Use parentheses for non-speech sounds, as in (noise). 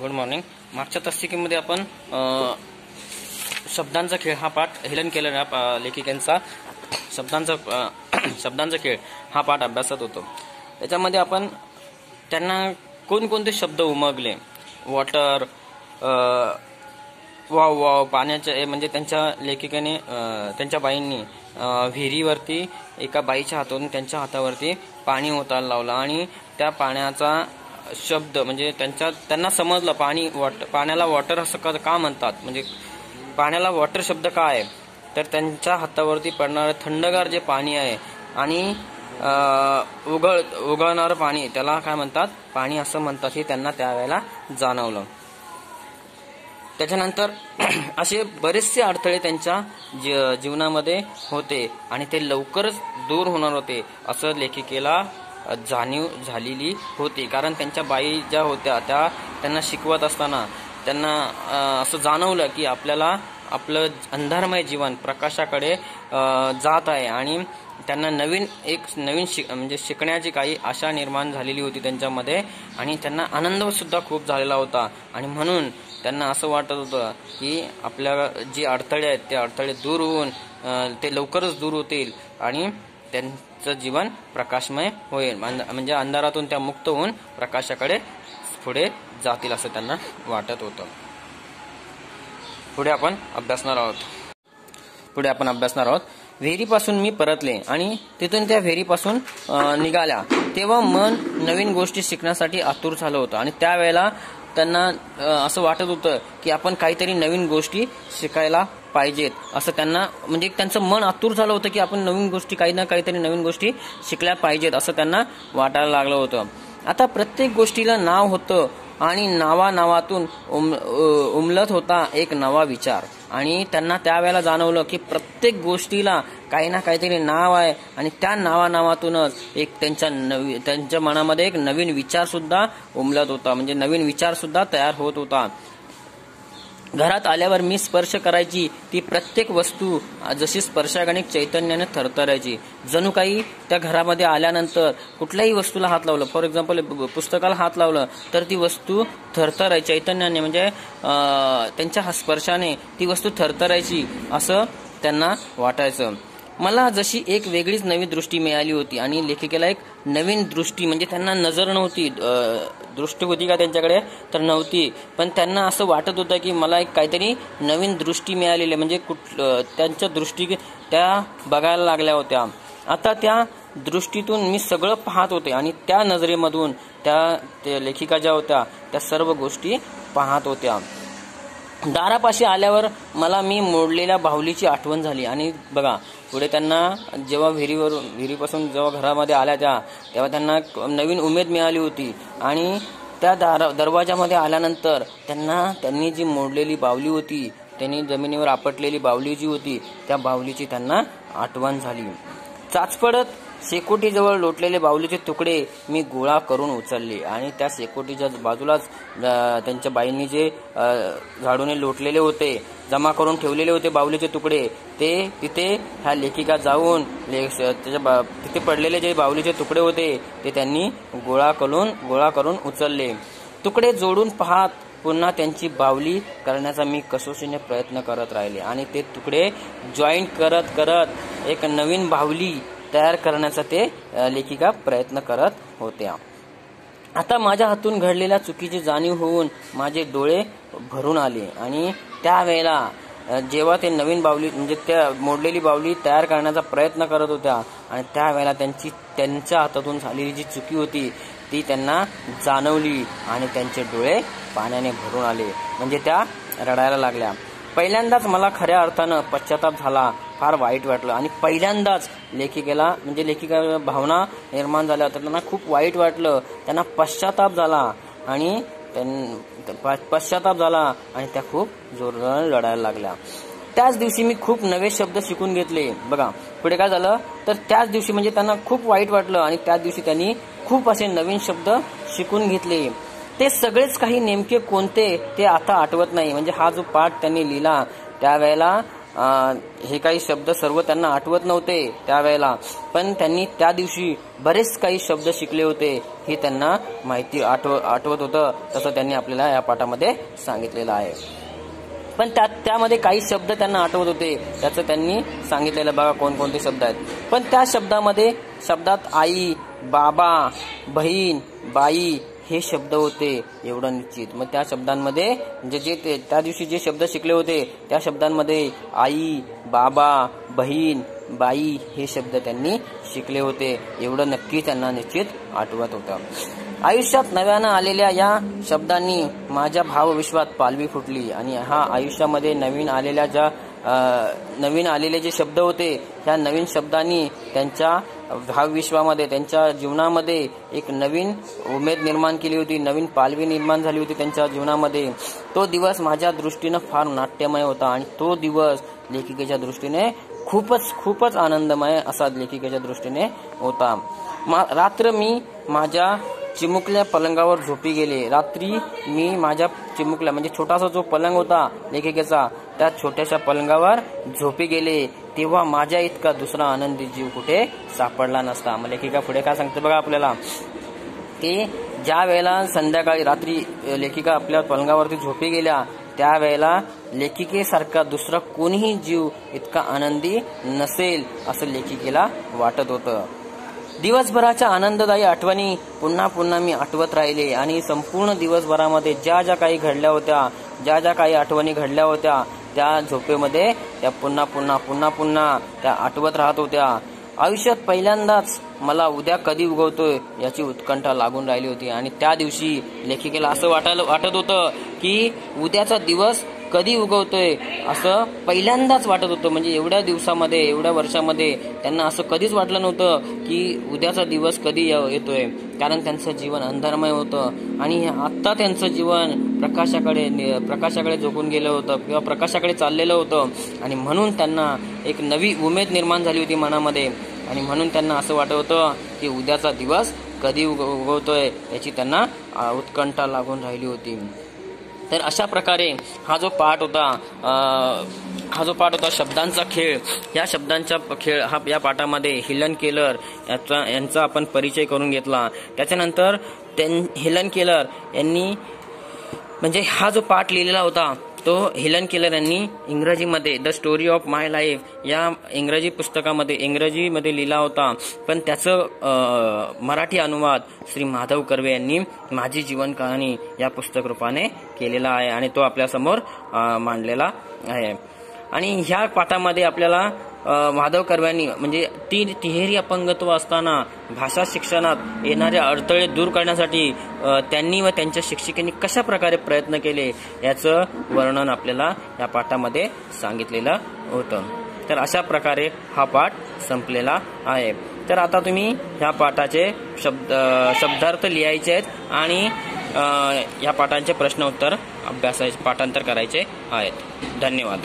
Good morning मागच्या तासिकेमध्ये आपण शब्दांचा खेळ हा पाठ हेलन केलेला आहे, लेखिकांचा शब्दांचा (clears throat) शब्दांचा खेळ हा पाठ अभ्यासत होतो. त्याच्यामध्ये आपण त्यांना कोणकोणते शब्द उमगले? वॉटर वाव वाव पाण्याच्या म्हणजे त्यांच्या लेखिकेने त्यांच्या बाईंनी विहिरीवरती एका बाईच्या हातून त्यांच्या हातावरती पाणी ओतायला लावलं आणि त्या पाण्याचा शब्द म्हणजे त्यांच्या त्यांना समजलं पाणी वॉटर पाण्याला वॉटर असं का का म्हणतात? म्हणजे पाण्याला वॉटर शब्द काय आहे? तर त्यांच्या हातावरती पडणारं थंडगार जे पाणी आहे आणि उघळ उगळ उगळणारं पाणी त्याला काय म्हणतात? पाणी असं म्हणतात हे त्यांना त्यावेळेला जाणवलं. त्याच्यानंतर (clears throat) असे बरेचसे अडथळे त्यांच्या जी- जीवनामध्ये होते आणि ते लवकरच दूर होणार होते असं लेखिकेला जाणीव झालेली होती. कारण त्यांच्या बाई ज्या होत्या त्या त्यांना शिकवत असताना त्यांना असं जाणवलं की आपल्याला आपलं अंधारमय जीवन प्रकाशाकडे जात आहे आणि त्यांना नवीन एक नवीन शिक म्हणजे शिकण्याची काही आशा निर्माण झालेली होती त्यांच्यामध्ये आणि त्यांना आनंदसुद्धा खूप झालेला होता. आणि म्हणून त्यांना असं वाटत होतं की आपल्या जे अडथळे आहेत ते अडथळे दूर होऊन ते लवकरच दूर होतील आणि त्यांचं जीवन प्रकाशमय होईल. म्हणजे अंधारातून त्या मुक्त होऊन प्रकाशाकडे पुढे जातील असं त्यांना वाटत होतं. पुढे आपण अभ्यासणार आहोत. पुढे आपण अभ्यासणार आहोत. विहिरीपासून मी परतले आणि तिथून त्या विहिरीपासून निघाल्या. तेव्हा मन नवीन गोष्टी शिकण्यासाठी आतुर झालं होतं आणि त्यावेळेला त्यांना असं वाटत होतं की आपण काहीतरी नवीन गोष्टी शिकायला पाहिजेत. असं त्यांना म्हणजे त्यांचं मन आतुर झालं होतं की आपण नवीन गोष्टी काही ना काहीतरी नवीन गोष्टी शिकल्या पाहिजेत असं त्यांना वाटायला लागलं होतं. आता प्रत्येक गोष्टीला नाव होतं. आणि नावा नावातून उम उमलत होता एक नवा विचार. आणि त्यांना त्यावेळेला जाणवलं की प्रत्येक गोष्टीला काही ना काहीतरी नाव आहे. आणि त्या नावानावातूनच एक त्यांच्या नवी त्यांच्या मनामध्ये एक नवीन विचारसुद्धा उमलत होता. म्हणजे नवीन विचारसुद्धा तयार होत होता. घरात आल्यावर मी स्पर्श करायची. ती प्रत्येक वस्तू जशी स्पर्शागणिक चैतन्याने थरथरायची. जणू काही त्या घरामध्ये आल्यानंतर कुठल्याही वस्तूला हात लावलं. फॉर एक्झाम्पल पुस्तकाला हात लावलं तर ती वस्तू थरथराय चैतन्याने म्हणजे त्यांच्या स्पर्शाने ती वस्तू थरथरायची असं त्यांना वाटायचं. मला जशी एक वेगळीच नवी दृष्टी मिळाली होती आणि लेखिकेला एक नवीन दृष्टी म्हणजे त्यांना नजर नव्हती दृष्टी होती का त्यांच्याकडे तर नव्हती. पण त्यांना असं वाटत होतं की मला एक काहीतरी नवीन दृष्टी मिळालेली आहे. म्हणजे कुठ त्यांच्या दृष्टी त्या बघायला लागल्या होत्या. आता त्या दृष्टीतून मी सगळं पाहत होते आणि त्या नजरेमधून त्या त्या लेखिका ज्या होत्या त्या सर्व गोष्टी पाहत होत्या. दारापाशी आल्यावर मला मी मोडलेल्या बाहुलीची आठवण झाली. आणि बघा पुढे त्यांना जेव्हा विहिरीवरून विहिरीपासून जेव्हा घरामध्ये आल्या त्या तेव्हा त्यांना नवीन उमेद मिळाली होती. आणि त्या दार दरवाजामध्ये आल्यानंतर त्यांना त्यांनी जी मोडलेली बावली होती त्यांनी जमिनीवर आपटलेली बावली जी होती त्या बावलीची त्यांना आठवण झाली. चाचपडत शेकोटीजवळ लोटलेले बाहुलीचे तुकडे मी गोळा करून उचलले आणि त्या शेकोटीच्या बाजूलाच त्यांच्या बाईंनी जे झाडूने लोटलेले होते जमा करून ठेवलेले होते बाहुलीचे तुकडे ते तिथे ह्या लेखिका जाऊन ले त्याच्या बा- तिथे पडलेले जे बाहुलीचे तुकडे होते ते त्यांनी गोळा करून गोळा करून उचलले. तुकडे जोडून पाहत पुन्हा त्यांची बावली करण्याचा मी कसोशीने प्रयत्न करत राहिले आणि ते तुकडे जॉईंट करत करत एक नवीन बावली तयार करण्याचा ते लेखिका प्रयत्न करत होत्या. आता माझ्या हातून घडलेल्या चुकीची जाणीव होऊन माझे डोळे भरून आले आणि त्यावेळेला जेव्हा ते नवीन बावली म्हणजे त्या मोडलेली बावली तयार करण्याचा प्रयत्न करत होत्या आणि त्यावेळेला त्यांची त्यांच्या हातातून झालेली जी चुकी होती ती त्यांना जाणवली आणि त्यांचे डोळे पाण्याने भरून आले. म्हणजे त्या रडायला लागल्या. पहिल्यांदाच मला खऱ्या अर्थानं पश्चाताप झाला. फार वाईट वाटलं. आणि पहिल्यांदाच लेखिकेला म्हणजे लेखिका भावना निर्माण झाल्या तर त्यांना खूप वाईट वाटलं. त्यांना पश्चाताप झाला. आणि त्यां- प- पश्चाताप झाला. आणि त्या खूप जोरदार लढायला लागल्या. त्याच दिवशी मी खूप नवे शब्द शिकून घेतले. बघा पुढे काय झालं? तर त्याच दिवशी म्हणजे त्यांना खूप वाईट वाटलं. आणि त्याच दिवशी त्यांनी खूप असे नवीन शब्द शिकून घेतले. ते सगळेच काही नेमके कोणते ते आता आठवत नाही. म्हणजे हा जो पाठ त्यांनी लिहिला त्यावेळेला हे काही शब्द सर्व त्यांना आठवत नव्हते त्यावेळेला. पण त्यांनी त्या दिवशी बरेच काही शब्द शिकले होते हे त्यांना माहिती आठव आठवत होतं तसं त्यांनी आपल्याला या पाठामध्ये सांगितलेलं आहे. पण त्यात त्यामध्ये काही शब्द त्यांना आठवत होते त्याचं त्यांनी सांगितलेलं बघा कोणकोणते शब्द आहेत. पण त्या शब्दामध्ये शब्दात आई बाबा बहीण बाई हे शब्द होते एवढं निश्चित. मग त्या शब्दांमध्ये म्हणजे जे ते त्या दिवशी जे शब्द शिकले होते त्या शब्दांमध्ये आई बाबा बहीण बाई हे शब्द त्यांनी शिकले होते. एवढं नक्की त्यांना निश्चित आठवत होतं. आयुष्यात नव्यानं आलेल्या या शब्दांनी माझ्या भावविश्वात पालवी फुटली आणि हा आयुष्यामध्ये नवीन आलेल्या ज्या नवीन आलेले जे शब्द होते ह्या नवीन शब्दांनी त्यांच्या भागविश्वामध्ये त्यांच्या जीवनामध्ये एक नवीन उमेद निर्माण केली होती नवीन पालवी निर्माण झाली होती त्यांच्या जीवनामध्ये. तो दिवस माझ्या दृष्टीनं फार नाट्यमय होता आणि तो दिवस लेखिकेच्या दृष्टीने खूपच खूपच आनंदमय असा लेखिकेच्या दृष्टीने होता. मा रात्र मी माझ्या चिमुकल्या पलंगावर झोपी गेले. रात्री मी माझ्या चिमुकल्या म्हणजे छोटासा जो पलंग होता लेखिकेचा त्या छोट्याशा पलंगावर झोपी गेले. तेव्हा माझ्या इतका दुसरा आनंदी जीव कुठे सापडला नसता. मग लेखिका पुढे काय सांगते बघा आपल्याला. की ज्या वेळेला संध्याकाळी रात्री लेखिका आपल्या पलंगावरती झोपी गेल्या त्यावेळेला लेखिकेसारखा दुसरा कोणीही जीव इतका आनंदी नसेल असं लेखिकेला वाटत होतं. दिवसभराच्या आनंददायी आठवणी पुन्हा पुन्हा मी आठवत राहिले आणि संपूर्ण दिवसभरामध्ये ज्या ज्या काही घडल्या होत्या ज्या ज्या काही आठवणी घडल्या होत्या त्या झोपेमध्ये त्या पुन्हा पुन्हा पुन्हा पुन्हा त्या आठवत राहत होत्या. आयुष्यात पहिल्यांदाच मला उद्या कधी उगवतोय याची उत्कंठा लागून राहिली होती. आणि त्या दिवशी लेखिकेला असं वाटायला वाटत होतं की उद्याचा दिवस कधी उगवतोय असं पहिल्यांदाच वाटत होतं. म्हणजे एवढ्या दिवसामध्ये एवढ्या वर्षामध्ये त्यांना असं कधीच वाटलं नव्हतं की उद्याचा दिवस कधी येतोय. कारण त्यांचं जीवन अंधारमय होतं. आणि आत्ता त्यांचं जीवन प्रकाशाकडे प्रकाशाकडे झोकून गेलं होतं किंवा प्रकाशाकडे चाललेलं होतं. आणि म्हणून त्यांना एक नवी उमेद निर्माण झाली होती मनामध्ये. आणि म्हणून त्यांना असं वाटत होतं की उद्याचा दिवस कधी उग उगवतोय याची त्यांना उत्कंठा लागून राहिली होती. तर अशा प्रकारे हा जो पाठ होता हा जो पाठ होता शब्दांचा खेळ या शब्दांचा खेळ हा या पाठामध्ये हिलन केलर याचा यांचा आपण परिचय करून घेतला. त्याच्यानंतर त्यां हिलन केलर यांनी म्हणजे हा जो पाठ लिहिलेला होता तो हेलन केलर यांनी इंग्रजीमध्ये the story of my life या इंग्रजी पुस्तकामध्ये इंग्रजीमध्ये लिहिला होता. पण त्याचं मराठी अनुवाद श्री माधव कर्वे यांनी माझी जीवन कहाणी या पुस्तक रूपाने केलेला आहे आणि तो आपल्यासमोर मांडलेला आहे. आणि ह्या पाठामध्ये आपल्याला माधव कर्व्यांनी म्हणजे ती तिहेरी अपंगत्व असताना भाषा शिक्षणात येणारे अडथळे दूर करण्यासाठी त्यांनी व त्यांच्या शिक्षिकेने कशा प्रकारे प्रयत्न केले याचं वर्णन आपल्याला या पाठामध्ये सांगितलेलं होतं. तर अशा प्रकारे हा पाठ संपलेला आहे. तर आता तुम्ही ह्या पाठाचे शब्द शब्दार्थ लिहायचे आहेत आणि या पाठांचे प्रश्न उत्तर अभ्यासाचे पाठांतर करायचे आहेत. धन्यवाद.